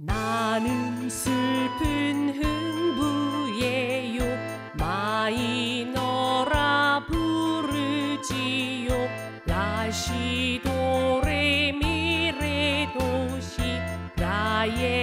나는 슬픈 흥부예요 마이너라 부르지요. 라시도레미레도시 라의